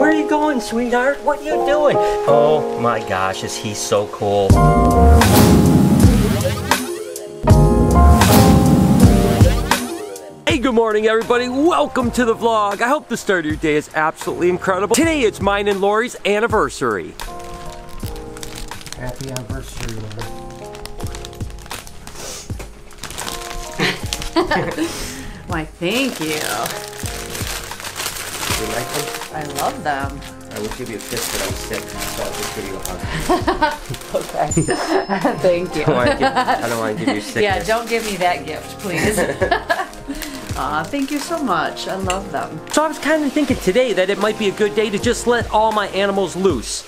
Where are you going, sweetheart? What are you doing? Oh my gosh, is he so cool. Hey, good morning, everybody. Welcome to the vlog. I hope the start of your day is absolutely incredible. Today, it's mine and Lori's anniversary. Happy anniversary, Lori. Why, thank you. You like them? I love them. I would give you a kiss, but I'm sick, so I'll just give you a hug. Okay. thank you. I don't wanna give- I don't want to give you sickness. Yeah, don't give me that gift, please. Aw, thank you so much. I love them. So I was kind of thinking today that it might be a good day to just let all my animals loose.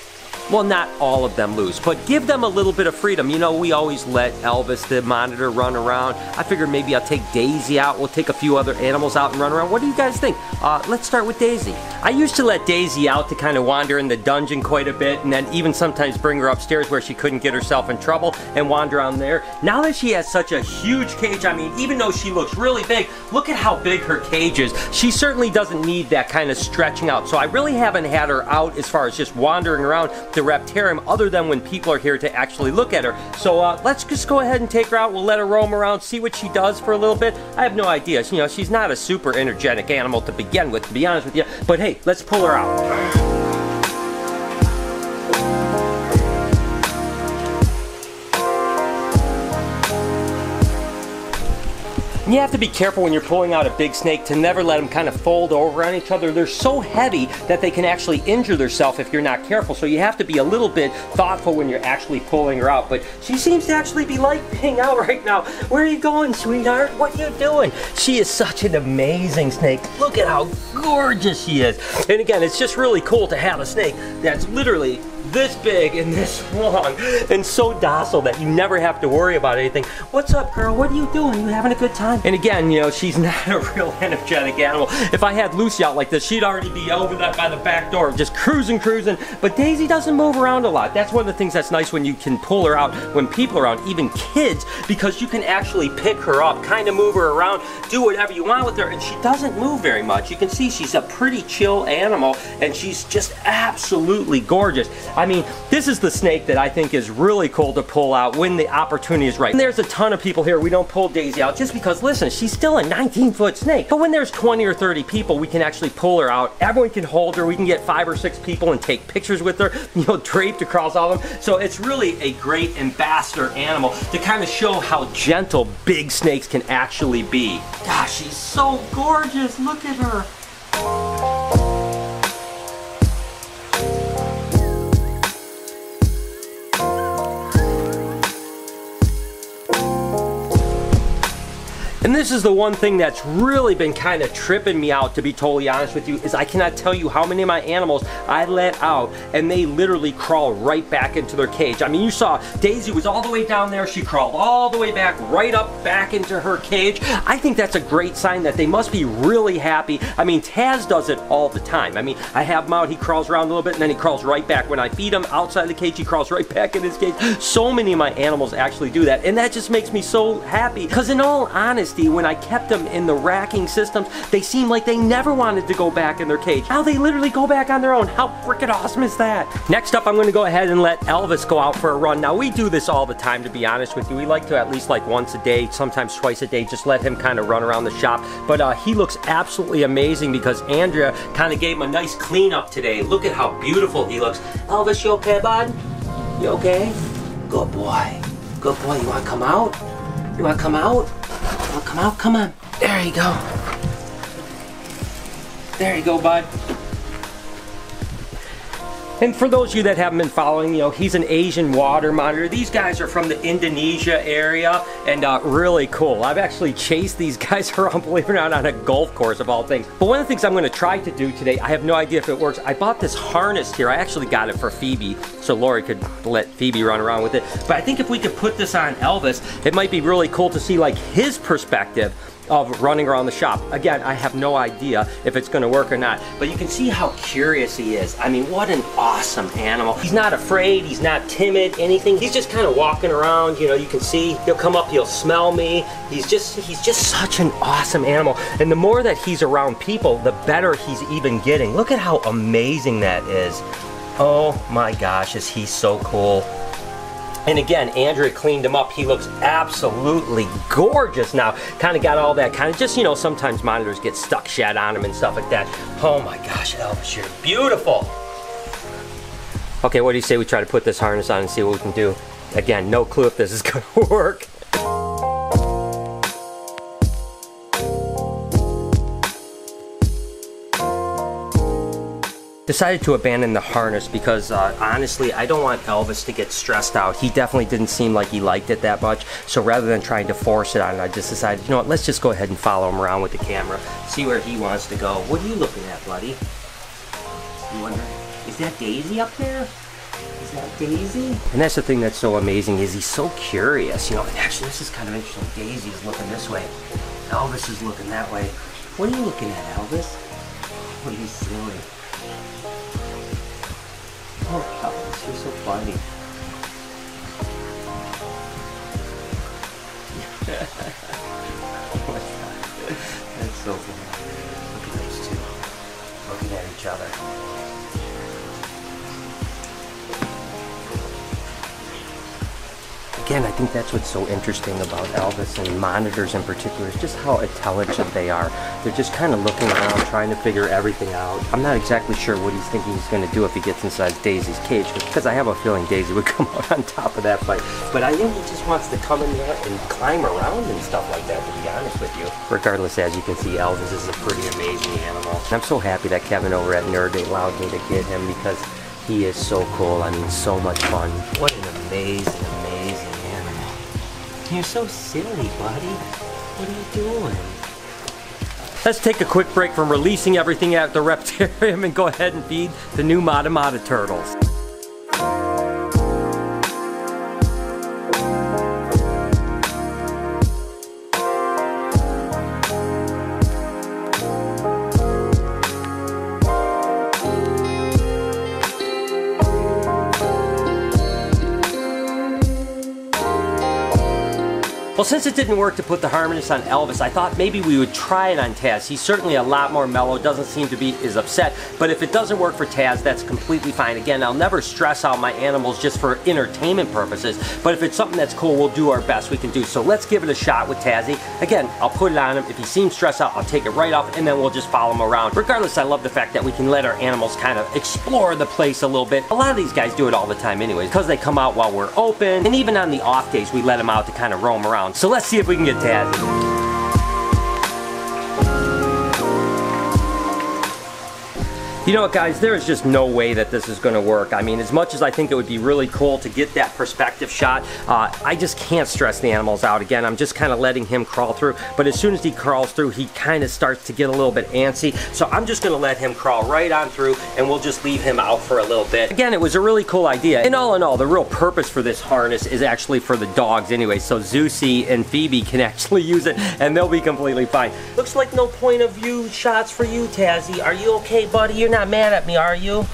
Well, not all of them loose, but give them a little bit of freedom. You know, we always let Elvis, the monitor, run around. I figured maybe I'll take Daisy out. We'll take a few other animals out and run around. What do you guys think? Uh, let's start with Daisy. I used to let Daisy out to kind of wander in the dungeon quite a bit, and then even sometimes bring her upstairs where she couldn't get herself in trouble and wander around there. Now that she has such a huge cage, I mean, even though she looks really big, look at how big her cage is. She certainly doesn't need that kind of stretching out. So I really haven't had her out as far as just wandering around Reptarium other than when people are here to actually look at her. So uh, let's just go ahead and take her out. We'll let her roam around, see what she does for a little bit. I have no idea. You know, she's not a super energetic animal to begin with, to be honest with you. But hey, let's pull her out. You have to be careful when you're pulling out a big snake to never let them kind of fold over on each other. They're so heavy that they can actually injure themselves if you're not careful. So you have to be a little bit thoughtful when you're actually pulling her out. But she seems to actually be like being out right now. Where are you going, sweetheart? What are you doing? She is such an amazing snake. Look at how gorgeous she is. And again, it's just really cool to have a snake that's literally this big and this long and so docile that you never have to worry about anything. What's up, girl? What are you doing? You having a good time? And again, you know, she's not a real energetic animal. If I had Lucy out like this, she'd already be over that by the back door, just cruising, cruising. But Daisy doesn't move around a lot. That's one of the things that's nice when you can pull her out when people are around, even kids, because you can actually pick her up, kind of move her around, do whatever you want with her, and she doesn't move very much. You can see she's a pretty chill animal, and she's just absolutely gorgeous. Mean, this is the snake that I think is really cool to pull out when the opportunity is right. And there's a ton of people here, we don't pull Daisy out just because, listen, she's still a 19 foot snake. But when there's 20 or 30 people, we can actually pull her out. Everyone can hold her. We can get five or six people and take pictures with her, you know, draped across all of them. So it's really a great ambassador animal to kind of show how gentle big snakes can actually be. Gosh, she's so gorgeous. Look at her. This is the one thing that's really been kind of tripping me out, to be totally honest with you, is I cannot tell you how many of my animals I let out and they literally crawl right back into their cage. I mean, you saw Daisy was all the way down there. She crawled all the way back, right up back into her cage. I think that's a great sign that they must be really happy. I mean, Taz does it all the time. I mean, I have him out, he crawls around a little bit and then he crawls right back. When I feed him outside the cage, he crawls right back in his cage. So many of my animals actually do that. And that just makes me so happy because in all honesty, when I kept them in the racking systems, they seemed like they never wanted to go back in their cage. Now they literally go back on their own. How freaking awesome is that? Next up, I'm gonna go ahead and let Elvis go out for a run. Now we do this all the time, to be honest with you. We like to at least like once a day, sometimes twice a day, just let him kind of run around the shop. But uh, he looks absolutely amazing because Andrea kind of gave him a nice cleanup today. Look at how beautiful he looks. Elvis, you okay, bud? You okay? Good boy. Good boy. You wanna come out? You wanna come out? You wanna come out? Come on. There you go. There you go, bud. And for those of you that haven't been following, you know, he's an Asian water monitor. These guys are from the Indonesia area and uh, really cool. I've actually chased these guys around, believe it or not, on a golf course of all things. But one of the things I'm gonna try to do today, I have no idea if it works. I bought this harness here. I actually got it for Phoebe, so Lori could let Phoebe run around with it. But I think if we could put this on Elvis, it might be really cool to see like his perspective of running around the shop. Again, I have no idea if it's gonna work or not, but you can see how curious he is. I mean, what an awesome animal. He's not afraid, he's not timid, anything. He's just kind of walking around, you know, you can see, he'll come up, he'll smell me. He's just, he's just such an awesome animal. And the more that he's around people, the better he's even getting. Look at how amazing that is. Oh my gosh, is he so cool. And again, Andrea cleaned him up. He looks absolutely gorgeous now. Kind of got all that kind of just, you know, sometimes monitors get stuck shed on him and stuff like that. Oh my gosh, Elvis, you're beautiful. Okay, what do you say we try to put this harness on and see what we can do? Again, no clue if this is gonna work. Decided to abandon the harness because uh, honestly I don't want Elvis to get stressed out he definitely didn't seem like he liked it that much so rather than trying to force it on I just decided you know what let's just go ahead and follow him around with the camera see where he wants to go what are you looking at buddy you wonder is that Daisy up there is that Daisy? And that's the thing that's so amazing is he's so curious, you know, and actually this is kind of interesting. Daisy is looking this way. Elvis is looking that way. What are you looking at, Elvis? What are you silly? Oh, Elvis, you're so funny. oh my god. That's so funny. Look at those two. Looking at each other. Again, I think that's what's so interesting about Elvis and monitors in particular is just how intelligent they are. They're just kind of looking around, trying to figure everything out. I'm not exactly sure what he's thinking he's going to do if he gets inside Daisy's cage, because I have a feeling Daisy would come out on top of that fight. But I think he just wants to come in there and climb around and stuff like that, to be honest with you. Regardless, as you can see, Elvis is a pretty amazing animal. And I'm so happy that Kevin over at Nerd allowed me to get him because he is so cool. I mean, so much fun. What an amazing, amazing you're so silly, buddy. What are you doing? Let's take a quick break from releasing everything at the Reptarium and go ahead and feed the new Mata Mata turtles. Well, since it didn't work to put the harmonist on Elvis, I thought maybe we would try it on Taz. He's certainly a lot more mellow, doesn't seem to be as upset, but if it doesn't work for Taz, that's completely fine. Again, I'll never stress out my animals just for entertainment purposes, but if it's something that's cool, we'll do our best we can do. So let's give it a shot with Tazzy. Again, I'll put it on him. If he seems stressed out, I'll take it right off, and then we'll just follow him around. Regardless, I love the fact that we can let our animals kind of explore the place a little bit. A lot of these guys do it all the time anyways, because they come out while we're open, and even on the off days, we let them out to kind of roam around. So let's see if we can get Taz. You know what guys, there is just no way that this is going to work. I mean, as much as I think it would be really cool to get that perspective shot, uh, I just can't stress the animals out. Again, I'm just kind of letting him crawl through, but as soon as he crawls through, he kind of starts to get a little bit antsy. So I'm just going to let him crawl right on through and we'll just leave him out for a little bit. Again, it was a really cool idea. And all in all, the real purpose for this harness is actually for the dogs anyway, so Zeusy and Phoebe can actually use it and they'll be completely fine. Looks like no point of view shots for you, Tazzy. Are you okay, buddy? You're not mad at me, are you?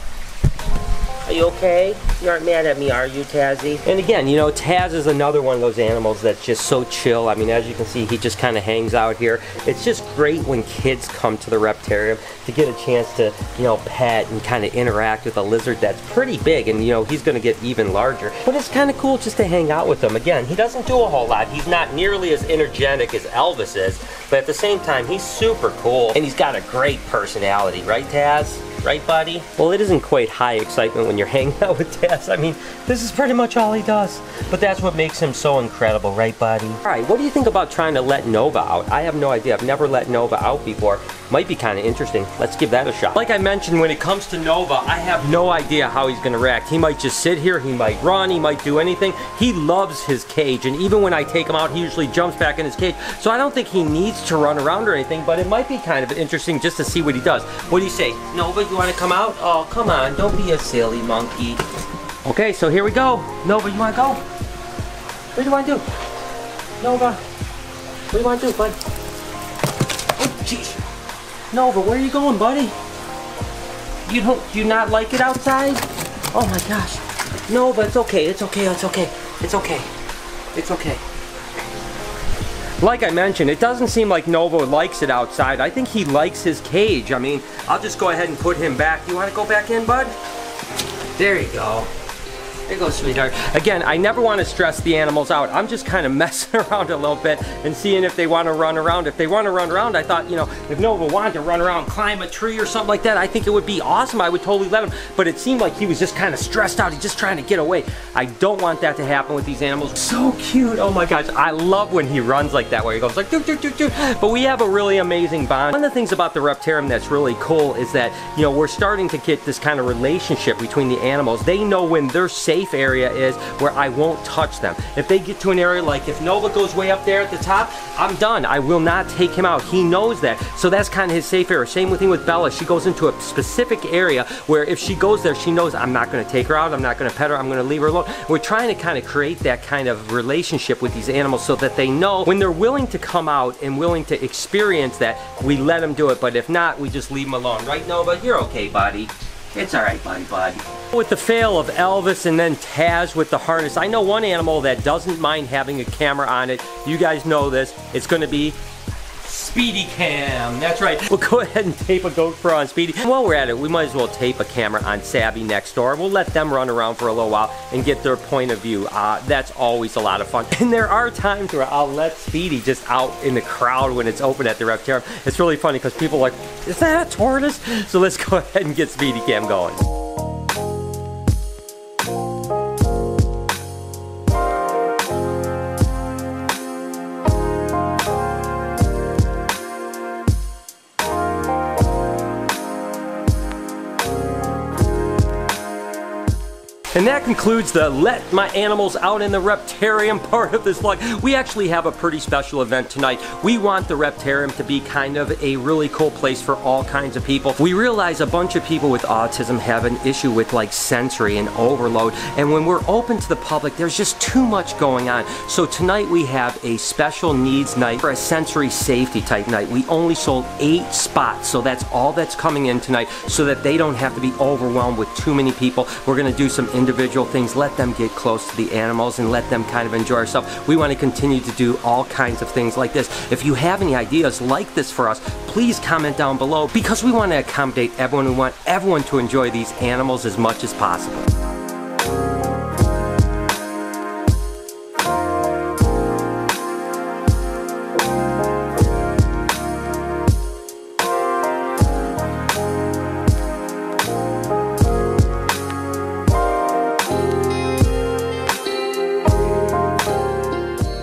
Are you okay? You aren't mad at me, are you, Tazzy? And again, you know, Taz is another one of those animals that's just so chill. I mean, as you can see, he just kind of hangs out here. It's just great when kids come to the Reptarium to get a chance to, you know, pet and kind of interact with a lizard that's pretty big and, you know, he's going to get even larger. But it's kind of cool just to hang out with him. Again, he doesn't do a whole lot. He's not nearly as energetic as Elvis is, but at the same time, he's super cool and he's got a great personality, right, Taz? Right, buddy? Well, it isn't quite high excitement when you're hanging out with Taz. I mean, this is pretty much all he does. But that's what makes him so incredible, right, buddy? All right, what do you think about trying to let Nova out? I have no idea. I've never let Nova out before. Might be kind of interesting. Let's give that a shot. Like I mentioned, when it comes to Nova, I have no idea how he's going to react. He might just sit here. He might run. He might do anything. He loves his cage. And even when I take him out, he usually jumps back in his cage. So I don't think he needs to run around or anything, but it might be kind of interesting just to see what he does. What do you say? Nova, you want to come out? Oh, come on. Don't be a silly monkey. Okay, so here we go. Nova, you want to go? What do you want to do? Nova, what do you want to do, bud? Oh, jeez. Nova, where are you going, buddy? You don't, do you not like it outside? Oh my gosh. No, but it's okay, it's okay, it's okay, it's okay, it's okay. Like I mentioned, it doesn't seem like Nova likes it outside. I think he likes his cage. I mean, I'll just go ahead and put him back. You wanna go back in, bud? There you go. There you go, sweetheart. Again, I never want to stress the animals out. I'm just kind of messing around a little bit and seeing if they want to run around. If they want to run around, I thought, you know, if Nova wanted to run around, climb a tree or something like that, I think it would be awesome. I would totally let him. But it seemed like he was just kind of stressed out. He's just trying to get away. I don't want that to happen with these animals. So cute. Oh my gosh. I love when he runs like that, where he goes like, doo, doo, doo, doo. But we have a really amazing bond. One of the things about the Reptarium that's really cool is that, you know, we're starting to get this kind of relationship between the animals. They know when they're safe area is where I won't touch them. If they get to an area like if Nova goes way up there at the top, I'm done. I will not take him out. He knows that. So that's kind of his safe area. Same thing with Bella. She goes into a specific area where if she goes there, she knows I'm not going to take her out. I'm not going to pet her. I'm going to leave her alone. We're trying to kind of create that kind of relationship with these animals so that they know when they're willing to come out and willing to experience that, we let them do it. But if not, we just leave them alone. Right, Nova? You're okay, buddy. It's all right, buddy, buddy. With the fail of Elvis and then Taz with the harness, I know one animal that doesn't mind having a camera on it. You guys know this. It's going to be Speedy Cam. That's right. We'll go ahead and tape a GoPro on Speedy. And while we're at it, we might as well tape a camera on Savvy next door. We'll let them run around for a little while and get their point of view. Uh, that's always a lot of fun. And there are times where I'll let Speedy just out in the crowd when it's open at the Reptarium. It's really funny because people are like, is that a tortoise? So let's go ahead and get Speedy Cam going. And that concludes the Let My Animals Out in the Reptarium part of this vlog. We actually have a pretty special event tonight. We want the Reptarium to be kind of a really cool place for all kinds of people. We realize a bunch of people with autism have an issue with like sensory and overload. And when we're open to the public, there's just too much going on. So tonight we have a special needs night for a sensory safety type night. We only sold eight spots. So that's all that's coming in tonight so that they don't have to be overwhelmed with too many people. We're gonna do some individual things, let them get close to the animals and let them kind of enjoy ourselves. We want to continue to do all kinds of things like this. If you have any ideas like this for us, please comment down below because we want to accommodate everyone. We want everyone to enjoy these animals as much as possible.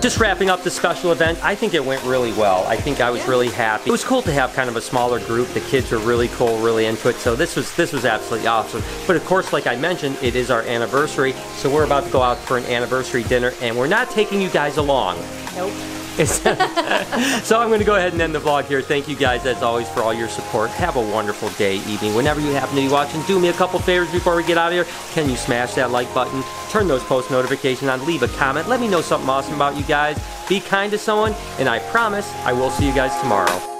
Just wrapping up the special event, I think it went really well. I think I was really happy. It was cool to have kind of a smaller group. The kids were really cool, really into it. So this was this was absolutely awesome. But of course, like I mentioned, it is our anniversary. So we're about to go out for an anniversary dinner and we're not taking you guys along. Nope. so I'm going to go ahead and end the vlog here. Thank you guys as always for all your support. Have a wonderful day, evening. Whenever you happen to be watching, do me a couple favors before we get out of here. Can you smash that like button? Turn those post notifications on. Leave a comment. Let me know something awesome about you guys. Be kind to someone. And I promise I will see you guys tomorrow.